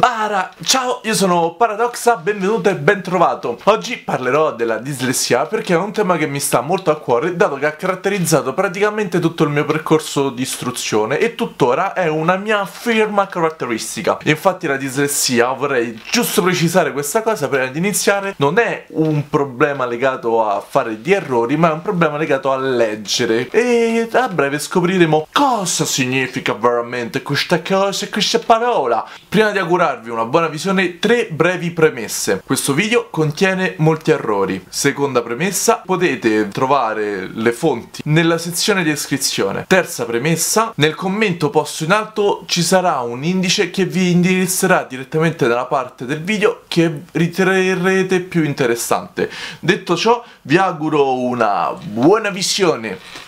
Para, ciao, io sono Paradoxa, benvenuto e bentrovato. Oggi parlerò della dislessia perché è un tema che mi sta molto a cuore dato che ha caratterizzato praticamente tutto il mio percorso di istruzione e tuttora è una mia firma caratteristica. Infatti la dislessia, vorrei giusto precisare questa cosa prima di iniziare, non è un problema legato a fare di errori ma è un problema legato a leggere e a breve scopriremo cosa significa veramente questa cosa questa parola. Prima di augurare darvi una buona visione tre brevi premesse. Questo video contiene molti errori. Seconda premessa, potete trovare le fonti nella sezione di descrizione. Terza premessa, nel commento posto in alto ci sarà un indice che vi indirizzerà direttamente dalla parte del video che riterrete più interessante. Detto ciò, vi auguro una buona visione.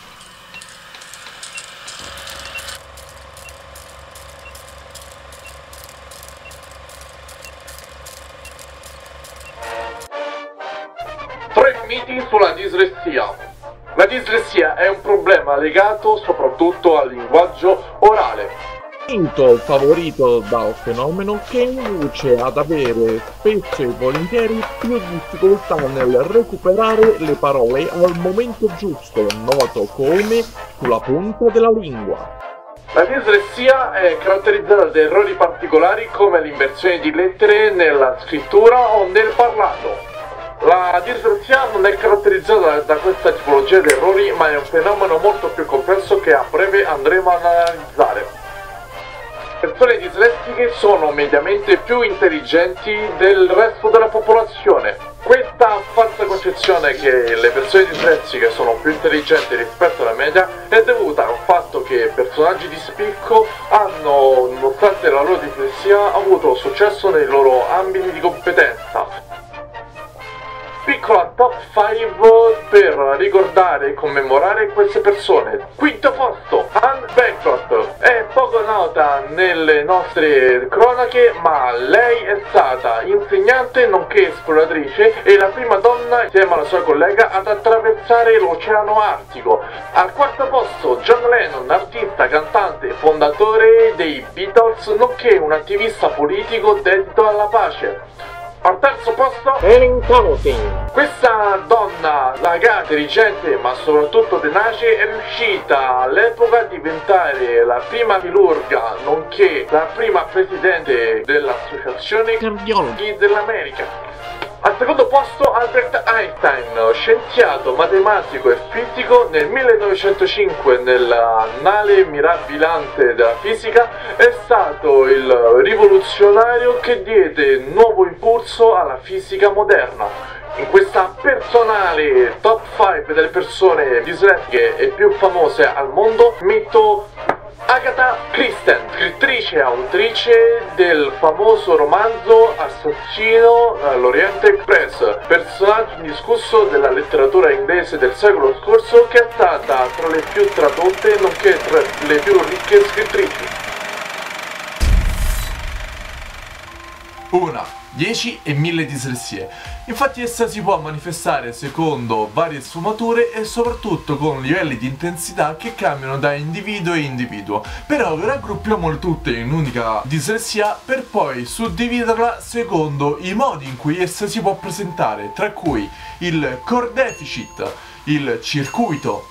Dislessia. La dislessia è un problema legato soprattutto al linguaggio orale. Quinto favorito dal fenomeno che induce ad avere spesso e volentieri più difficoltà nel recuperare le parole al momento giusto, noto come sulla punta della lingua. La dislessia è caratterizzata da errori particolari come l'inversione di lettere nella scrittura o nel parlato. La dislessia non è caratterizzata da questa tipologia di errori, ma è un fenomeno molto più complesso che a breve andremo ad analizzare. Persone dislessiche sono mediamente più intelligenti del resto della popolazione. Questa falsa concezione che le persone dislessiche sono più intelligenti rispetto alla media è dovuta al fatto che personaggi di spicco hanno, nonostante la loro dislessia, avuto successo nei loro ambiti di competenza piccola top 5 per ricordare e commemorare queste persone. Quinto posto, Anne Bancroft. È poco nota nelle nostre cronache, ma lei è stata insegnante nonché esploratrice e la prima donna insieme alla sua collega ad attraversare l'Oceano Artico. Al quarto posto, John Lennon, artista, cantante, fondatore dei Beatles, nonché un attivista politico dedito alla pace. Al terzo posto Helen Clothing. Questa donna ragazza, intelligente ma soprattutto tenace è riuscita all'epoca a diventare la prima chirurga nonché la prima presidente dell'associazione cardiologi dell'America. Al secondo posto Albert Einstein, scienziato, matematico e fisico, nel 1905 nell'annale mirabilante della fisica è stato il rivoluzionario che diede nuovo impulso alla fisica moderna. In questa personale top 5 delle persone dislessiche e più famose al mondo metto Agatha Christen, scrittrice e autrice del famoso romanzo Assassino all'Oriente Express, personaggio indiscusso della letteratura inglese del secolo scorso che è stata tra le più tradotte nonché tra le più ricche scrittrici. Una 10 e 1000 dislessie. Infatti essa si può manifestare secondo varie sfumature e soprattutto con livelli di intensità che cambiano da individuo e individuo. Però raggruppiamole tutte in un'unica dislessia per poi suddividerla secondo i modi in cui essa si può presentare, tra cui il core deficit, il circuito,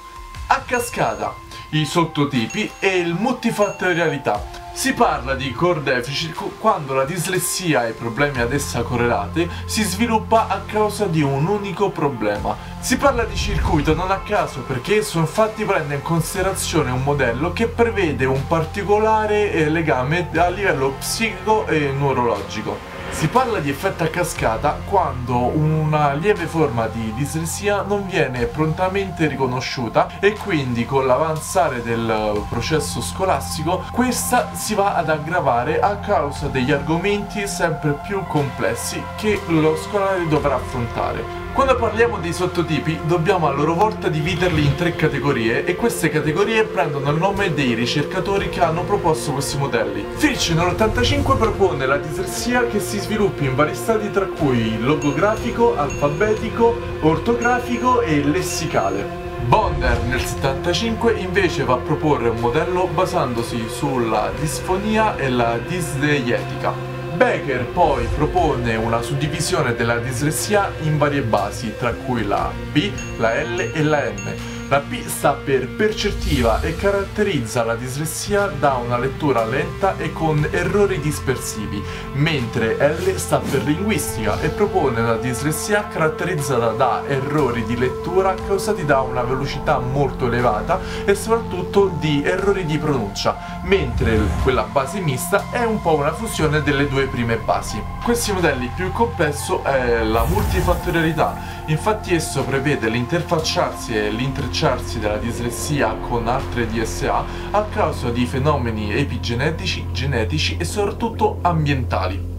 a cascata, i sottotipi e il multifattorialità. Si parla di core deficit quando la dislessia e i problemi ad essa correlati si sviluppa a causa di un unico problema. Si parla di circuito non a caso perché esso infatti prende in considerazione un modello che prevede un particolare eh, legame a livello psichico e neurologico. Si parla di effetto a cascata quando una lieve forma di dislessia non viene prontamente riconosciuta e quindi con l'avanzare del processo scolastico questa si va ad aggravare a causa degli argomenti sempre più complessi che lo scolare dovrà affrontare. Quando parliamo dei sottotipi dobbiamo a loro volta dividerli in tre categorie e queste categorie prendono il nome dei ricercatori che hanno proposto questi modelli. Fitch nell'85 propone la dislessia che si sviluppi in vari stadi tra cui logografico, alfabetico, ortografico e lessicale. Bonder nel 75 invece va a proporre un modello basandosi sulla disfonia e la disdeietica. Becker poi propone una suddivisione della dislessia in varie basi, tra cui la B, la L e la M. La P sta per percettiva e caratterizza la dislessia da una lettura lenta e con errori dispersivi, mentre L sta per linguistica e propone una dislessia caratterizzata da errori di lettura causati da una velocità molto elevata e soprattutto di errori di pronuncia, mentre quella base mista è un po' una fusione delle due prime basi. Questi modelli più complesso è la multifattorialità Infatti esso prevede l'interfacciarsi e l'intrecciarsi della dislessia con altre DSA a causa di fenomeni epigenetici, genetici e soprattutto ambientali.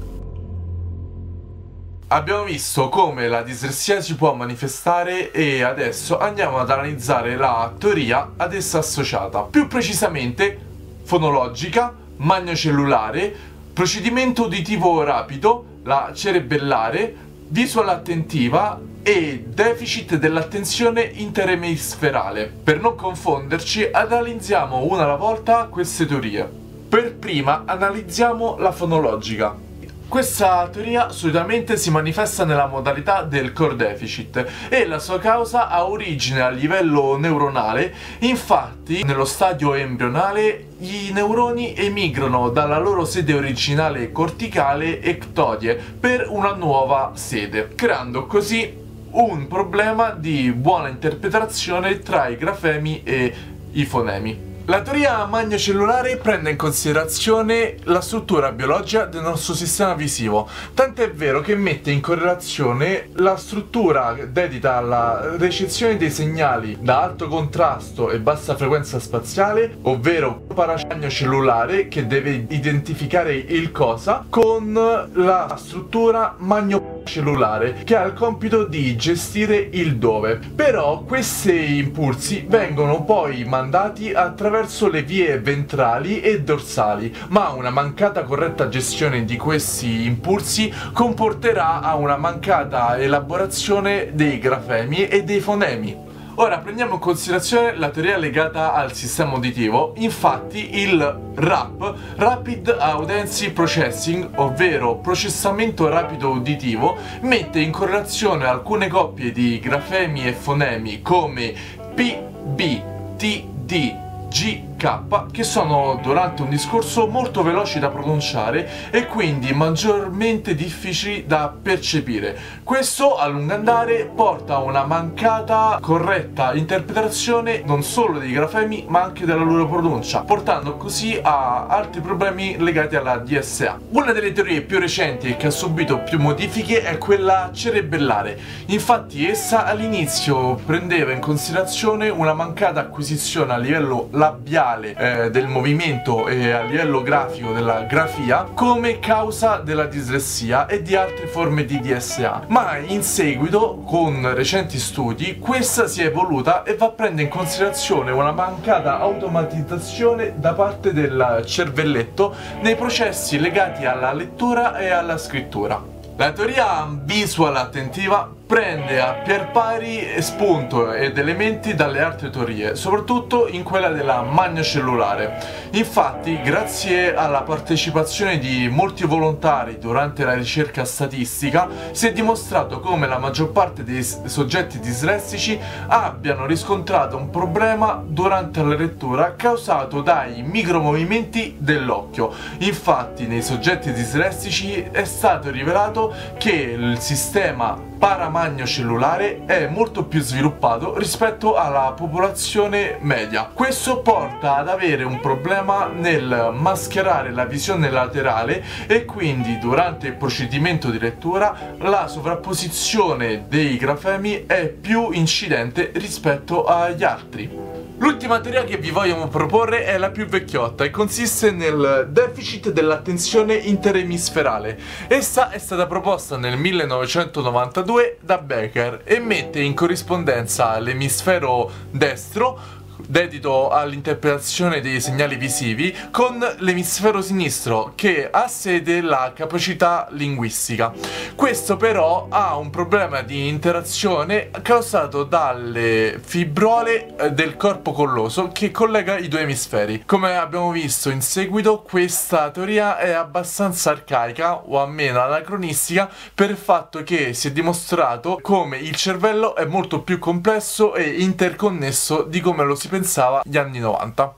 Abbiamo visto come la dislessia si può manifestare e adesso andiamo ad analizzare la teoria ad essa associata, più precisamente fonologica, magnocellulare, procedimento uditivo rapido, la cerebellare, visual attentiva e deficit dell'attenzione interemisferale. Per non confonderci, analizziamo una alla volta queste teorie. Per prima analizziamo la fonologica. Questa teoria solitamente si manifesta nella modalità del core deficit e la sua causa ha origine a livello neuronale, infatti nello stadio embrionale i neuroni emigrano dalla loro sede originale corticale ectodie per una nuova sede, creando così un problema di buona interpretazione tra i grafemi e i fonemi. La teoria magnocellulare prende in considerazione la struttura biologica del nostro sistema visivo, tant'è vero che mette in correlazione la struttura dedita alla ricezione dei segnali da alto contrasto e bassa frequenza spaziale, ovvero paracagno cellulare che deve identificare il cosa, con la struttura magnocellulare cellulare che ha il compito di gestire il dove. Però questi impulsi vengono poi mandati attraverso le vie ventrali e dorsali, ma una mancata corretta gestione di questi impulsi comporterà a una mancata elaborazione dei grafemi e dei fonemi. Ora prendiamo in considerazione la teoria legata al sistema uditivo, infatti il RAP, Rapid Audency Processing, ovvero processamento rapido uditivo, mette in correlazione alcune coppie di grafemi e fonemi come P, B, T, D, G, K che sono durante un discorso molto veloci da pronunciare e quindi maggiormente difficili da percepire. Questo a lungo andare porta a una mancata corretta interpretazione non solo dei grafemi ma anche della loro pronuncia, portando così a altri problemi legati alla DSA. Una delle teorie più recenti e che ha subito più modifiche è quella cerebellare. Infatti essa all'inizio prendeva in considerazione una mancata acquisizione a livello labiale reale eh, del movimento e a livello grafico della grafia come causa della dislessia e di altre forme di DSA. Ma in seguito, con recenti studi, questa si è evoluta e va a prendere in considerazione una mancata automatizzazione da parte del cervelletto nei processi legati alla lettura e alla scrittura. La teoria visual attentiva prende a pari spunto ed elementi dalle altre teorie, soprattutto in quella della magnocellulare. Infatti, grazie alla partecipazione di molti volontari durante la ricerca statistica, si è dimostrato come la maggior parte dei soggetti dislessici abbiano riscontrato un problema durante la lettura causato dai micromovimenti dell'occhio. Infatti, nei soggetti dislessici è stato rivelato che il sistema paramagno cellulare è molto più sviluppato rispetto alla popolazione media. Questo porta ad avere un problema nel mascherare la visione laterale e quindi durante il procedimento di lettura la sovrapposizione dei grafemi è più incidente rispetto agli altri. L'ultima teoria che vi vogliamo proporre è la più vecchiotta e consiste nel deficit dell'attenzione interemisferale. Essa è stata proposta nel 1992 da Becker e mette in corrispondenza l'emisfero destro dedito all'interpretazione dei segnali visivi con l'emisfero sinistro che ha sede la capacità linguistica. Questo però ha un problema di interazione causato dalle fibrole eh, del corpo colloso che collega i due emisferi. Come abbiamo visto in seguito, questa teoria è abbastanza arcaica o almeno anacronistica per il fatto che si è dimostrato come il cervello è molto più complesso e interconnesso di come lo si pensava negli anni 90.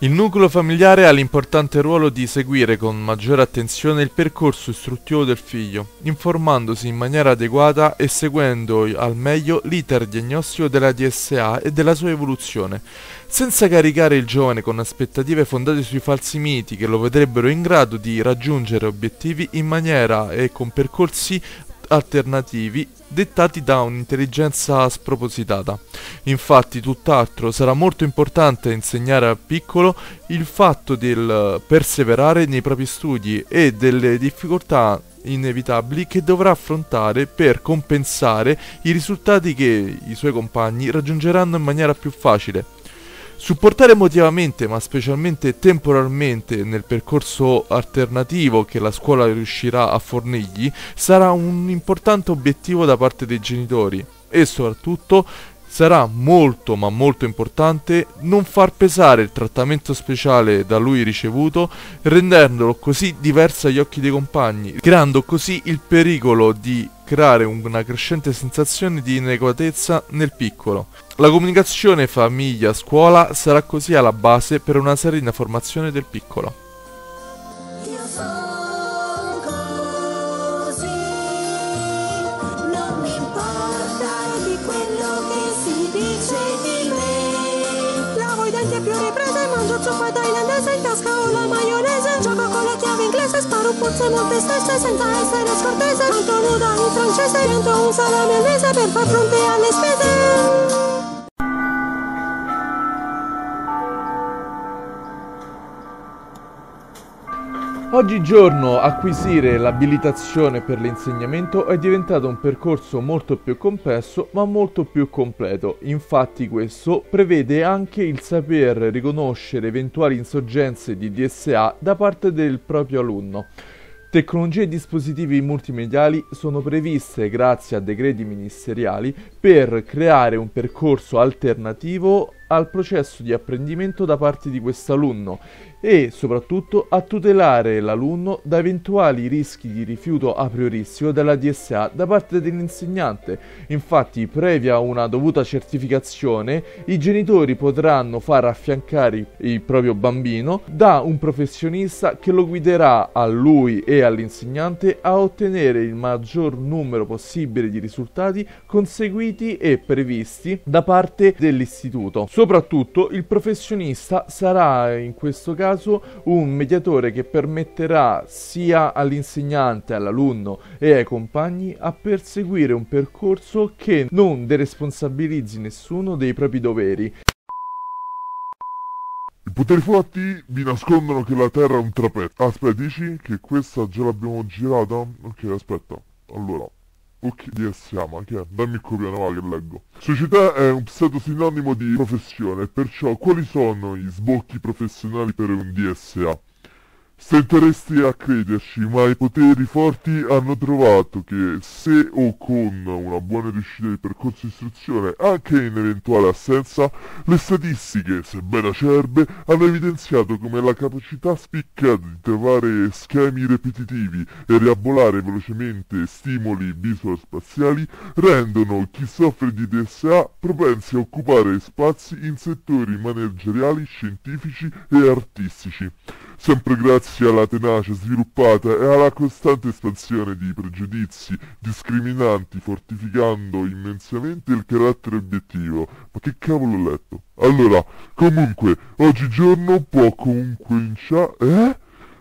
Il nucleo familiare ha l'importante ruolo di seguire con maggiore attenzione il percorso istruttivo del figlio, informandosi in maniera adeguata e seguendo al meglio l'iter diagnostico della DSA e della sua evoluzione, senza caricare il giovane con aspettative fondate sui falsi miti che lo vedrebbero in grado di raggiungere obiettivi in maniera e con percorsi alternativi dettati da un'intelligenza spropositata. Infatti, tutt'altro sarà molto importante insegnare al piccolo il fatto del perseverare nei propri studi e delle difficoltà inevitabili che dovrà affrontare per compensare i risultati che i suoi compagni raggiungeranno in maniera più facile. Supportare emotivamente, ma specialmente temporalmente, nel percorso alternativo che la scuola riuscirà a fornirgli sarà un importante obiettivo da parte dei genitori e soprattutto sarà molto ma molto importante non far pesare il trattamento speciale da lui ricevuto rendendolo così diverso agli occhi dei compagni, creando così il pericolo di creare una crescente sensazione di inadeguatezza nel piccolo. La comunicazione famiglia-scuola sarà così alla base per una serena formazione del piccolo. Riprese, mangio zuppa thailandese in tasca ho la maionese. Gioco con la chiave inglese, sparo puzze molte stesse senza essere scortese. Canto nuda in francese, divento un salame al mese per far Oggigiorno acquisire l'abilitazione per l'insegnamento è diventato un percorso molto più complesso ma molto più completo. Infatti questo prevede anche il saper riconoscere eventuali insorgenze di DSA da parte del proprio alunno. Tecnologie e dispositivi multimediali sono previste grazie a decreti ministeriali per creare un percorso alternativo al processo di apprendimento da parte di quest'alunno e soprattutto a tutelare l'alunno da eventuali rischi di rifiuto a prioristico della DSA da parte dell'insegnante. Infatti, previa una dovuta certificazione, i genitori potranno far affiancare il proprio bambino da un professionista che lo guiderà a lui e all'insegnante a ottenere il maggior numero possibile di risultati conseguiti e previsti da parte dell'istituto. Soprattutto il professionista sarà in questo caso un mediatore che permetterà sia all'insegnante, all'alunno e ai compagni a perseguire un percorso che non deresponsabilizzi nessuno dei propri doveri. I poteri forti vi nascondono che la Terra è un trapezzo. Aspetta, dici che questa già l'abbiamo girata? Ok, aspetta. Allora, ok, DSA, ma che è? Dammi il copione, va che leggo. Società è un pseudo sinonimo di professione, perciò quali sono i sbocchi professionali per un DSA? Stenteresti a crederci, ma i poteri forti hanno trovato che se o con una buona riuscita di percorso di istruzione, anche in eventuale assenza, le statistiche, sebbene acerbe, hanno evidenziato come la capacità spiccata di trovare schemi ripetitivi e riabolare velocemente stimoli visual-spaziali rendono chi soffre di DSA propensi a occupare spazi in settori manageriali, scientifici e artistici sempre grazie alla tenacia sviluppata e alla costante espansione di pregiudizi discriminanti, fortificando immensamente il carattere obiettivo. Ma che cavolo ho letto? Allora, comunque, oggigiorno può comunque. Eh?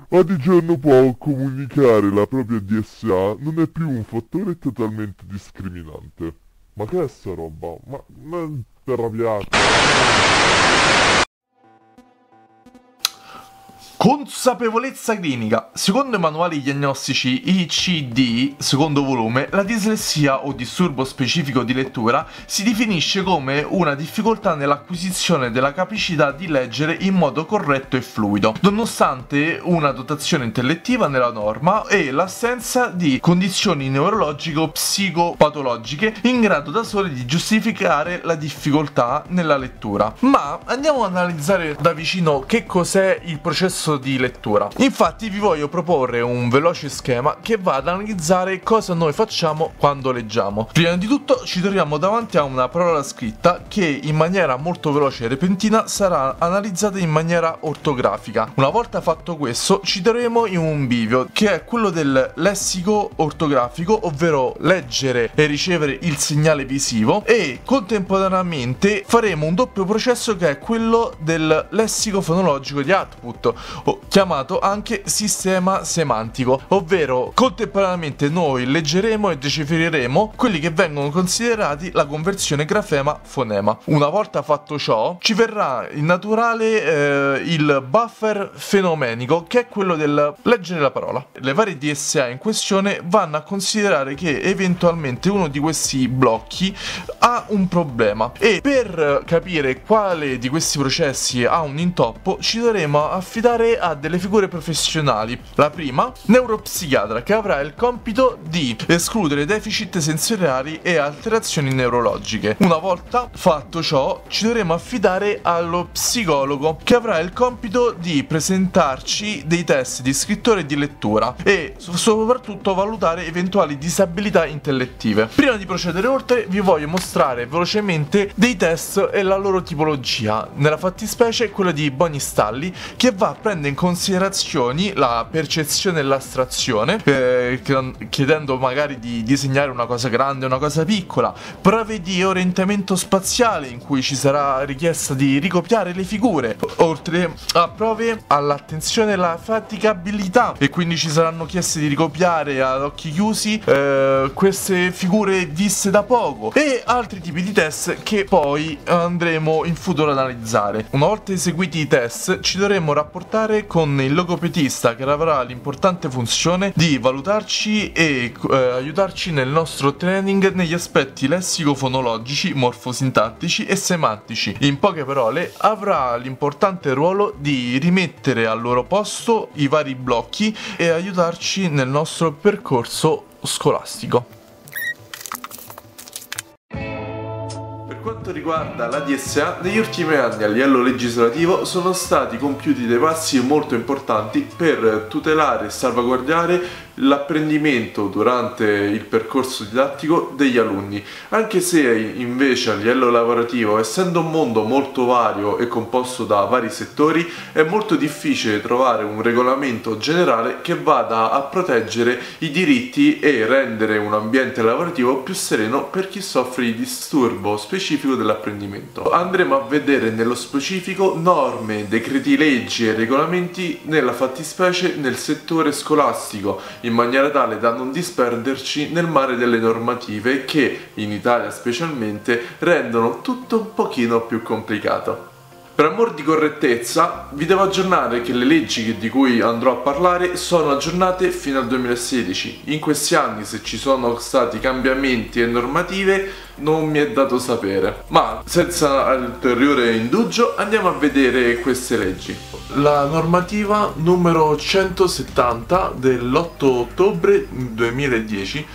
Oggigiorno può comunicare la propria DSA non è più un fattore totalmente discriminante. Ma che è sta roba? Ma... ma terra piatta. Consapevolezza clinica. Secondo i manuali diagnostici ICD, secondo volume, la dislessia o disturbo specifico di lettura si definisce come una difficoltà nell'acquisizione della capacità di leggere in modo corretto e fluido, nonostante una dotazione intellettiva nella norma e l'assenza di condizioni neurologico-psicopatologiche in grado da sole di giustificare la difficoltà nella lettura. Ma andiamo ad analizzare da vicino che cos'è il processo di lettura. Infatti vi voglio proporre un veloce schema che va ad analizzare cosa noi facciamo quando leggiamo. Prima di tutto ci troviamo davanti a una parola scritta che in maniera molto veloce e repentina sarà analizzata in maniera ortografica. Una volta fatto questo ci troveremo in un bivio che è quello del lessico ortografico, ovvero leggere e ricevere il segnale visivo e contemporaneamente faremo un doppio processo che è quello del lessico fonologico di output, chiamato anche sistema semantico, ovvero contemporaneamente noi leggeremo e decifreremo quelli che vengono considerati la conversione grafema-fonema. Una volta fatto ciò, ci verrà in naturale eh, il buffer fenomenico, che è quello del leggere la parola. Le varie DSA in questione vanno a considerare che eventualmente uno di questi blocchi ha un problema e per capire quale di questi processi ha un intoppo ci dovremo affidare a delle figure professionali. La prima, neuropsichiatra, che avrà il compito di escludere deficit sensoriali e alterazioni neurologiche. Una volta fatto ciò, ci dovremo affidare allo psicologo, che avrà il compito di presentarci dei test di scrittore e di lettura e soprattutto valutare eventuali disabilità intellettive. Prima di procedere oltre, vi voglio mostrare velocemente dei test e la loro tipologia. Nella fattispecie quella di Bonnie Stalli, che va a prendere in considerazione la percezione e l'astrazione, eh, chiedendo magari di disegnare una cosa grande una cosa piccola, prove di orientamento spaziale in cui ci sarà richiesta di ricopiare le figure, oltre a prove all'attenzione e alla faticabilità e quindi ci saranno chieste di ricopiare ad occhi chiusi eh, queste figure viste da poco e altri tipi di test che poi andremo in futuro ad analizzare. Una volta eseguiti i test ci dovremo rapportare con il logopedista che avrà l'importante funzione di valutarci e eh, aiutarci nel nostro training negli aspetti lessico-fonologici, morfosintattici e semantici. In poche parole, avrà l'importante ruolo di rimettere al loro posto i vari blocchi e aiutarci nel nostro percorso scolastico. Quanto riguarda la DSA, negli ultimi anni a livello legislativo sono stati compiuti dei passi molto importanti per tutelare e salvaguardare l'apprendimento durante il percorso didattico degli alunni, anche se invece a livello lavorativo, essendo un mondo molto vario e composto da vari settori, è molto difficile trovare un regolamento generale che vada a proteggere i diritti e rendere un ambiente lavorativo più sereno per chi soffre di disturbo specifico dell'apprendimento. Andremo a vedere nello specifico norme, decreti leggi e regolamenti nella fattispecie nel settore scolastico in maniera tale da non disperderci nel mare delle normative che, in Italia specialmente, rendono tutto un pochino più complicato. Per amor di correttezza, vi devo aggiornare che le leggi di cui andrò a parlare sono aggiornate fino al 2016. In questi anni, se ci sono stati cambiamenti e normative, non mi è dato sapere. Ma senza ulteriore indugio, andiamo a vedere queste leggi. La normativa numero 170 dell'8 ottobre 2010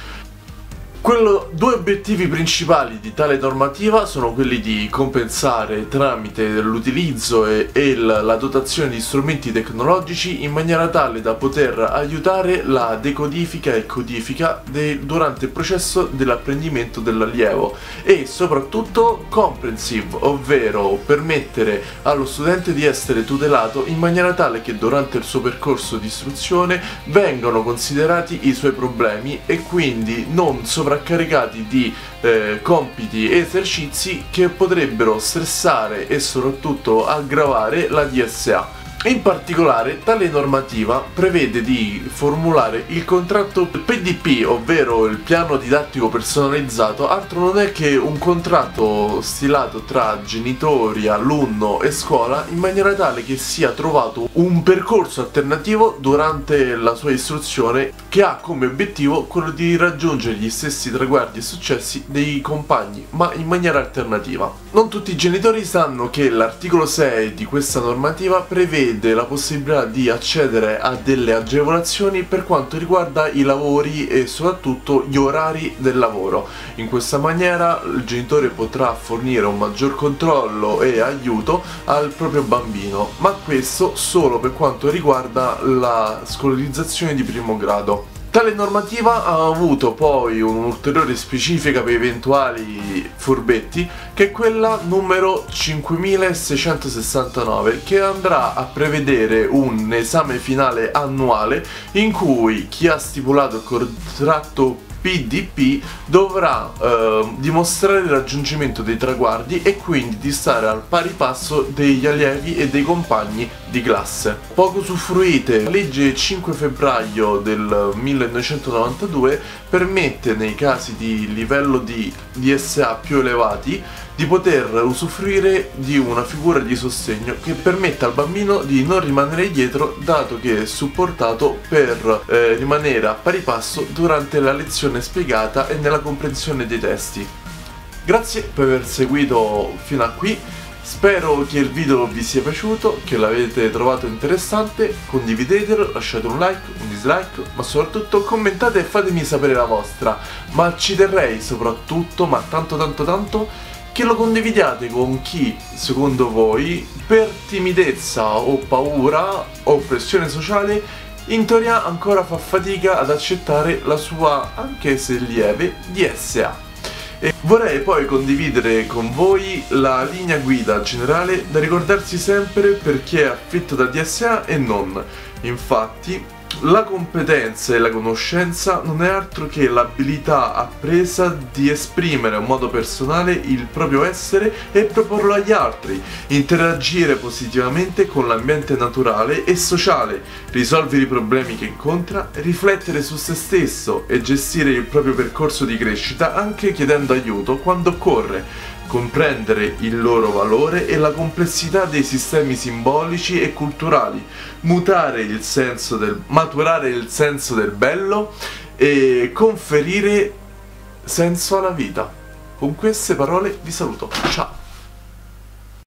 quello, due obiettivi principali di tale normativa sono quelli di compensare tramite l'utilizzo e, e la dotazione di strumenti tecnologici in maniera tale da poter aiutare la decodifica e codifica de, durante il processo dell'apprendimento dell'allievo e soprattutto comprehensive, ovvero permettere allo studente di essere tutelato in maniera tale che durante il suo percorso di istruzione vengano considerati i suoi problemi e quindi non sovrapportare sovraccaricati di eh, compiti e esercizi che potrebbero stressare e soprattutto aggravare la DSA. In particolare, tale normativa prevede di formulare il contratto PDP, ovvero il piano didattico personalizzato, altro non è che un contratto stilato tra genitori, alunno e scuola in maniera tale che sia trovato un percorso alternativo durante la sua istruzione che ha come obiettivo quello di raggiungere gli stessi traguardi e successi dei compagni, ma in maniera alternativa. Non tutti i genitori sanno che l'articolo 6 di questa normativa prevede prevede la possibilità di accedere a delle agevolazioni per quanto riguarda i lavori e soprattutto gli orari del lavoro. In questa maniera il genitore potrà fornire un maggior controllo e aiuto al proprio bambino, ma questo solo per quanto riguarda la scolarizzazione di primo grado. Tale normativa ha avuto poi un'ulteriore specifica per eventuali furbetti che è quella numero 5669 che andrà a prevedere un esame finale annuale in cui chi ha stipulato il contratto PDP dovrà eh, dimostrare il raggiungimento dei traguardi e quindi di stare al pari passo degli allievi e dei compagni di classe. Poco usufruite, la legge 5 febbraio del 1992 permette nei casi di livello di DSA più elevati di poter usufruire di una figura di sostegno che permetta al bambino di non rimanere dietro dato che è supportato per eh, rimanere a pari passo durante la lezione spiegata e nella comprensione dei testi. Grazie per aver seguito fino a qui, spero che il video vi sia piaciuto, che l'avete trovato interessante, condividetelo, lasciate un like, un dislike, ma soprattutto commentate e fatemi sapere la vostra, ma ci terrei soprattutto, ma tanto tanto tanto, che lo condividiate con chi, secondo voi, per timidezza o paura o pressione sociale, in teoria ancora fa fatica ad accettare la sua, anche se lieve, DSA. E vorrei poi condividere con voi la linea guida generale da ricordarsi sempre per chi è affetto da DSA e non. Infatti, la competenza e la conoscenza non è altro che l'abilità appresa di esprimere in modo personale il proprio essere e proporlo agli altri, interagire positivamente con l'ambiente naturale e sociale, risolvere i problemi che incontra, riflettere su se stesso e gestire il proprio percorso di crescita anche chiedendo aiuto quando occorre comprendere il loro valore e la complessità dei sistemi simbolici e culturali, mutare il senso del, maturare il senso del bello e conferire senso alla vita. Con queste parole vi saluto, ciao!